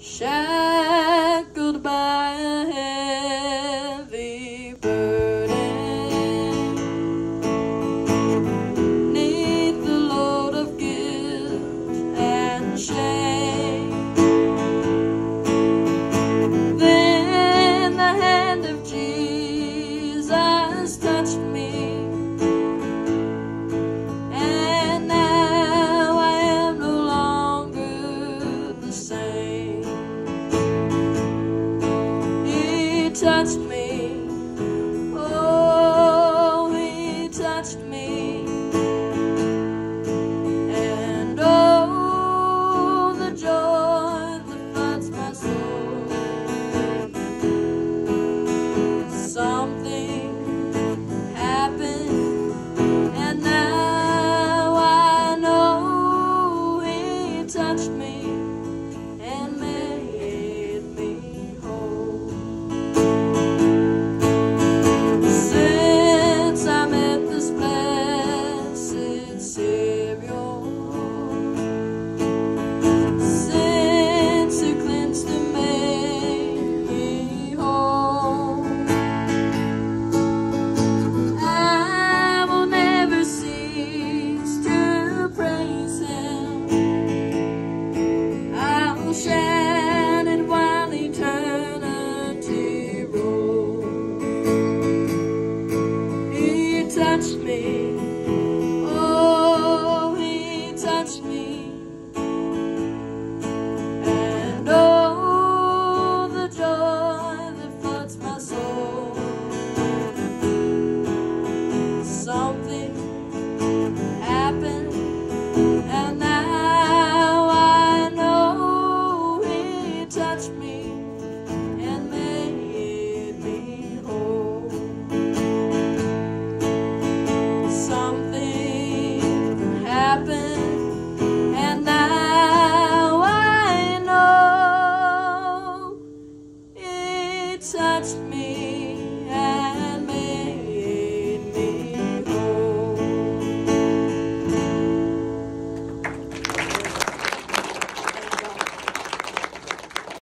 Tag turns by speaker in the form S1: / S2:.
S1: shackled by touched me. touched me.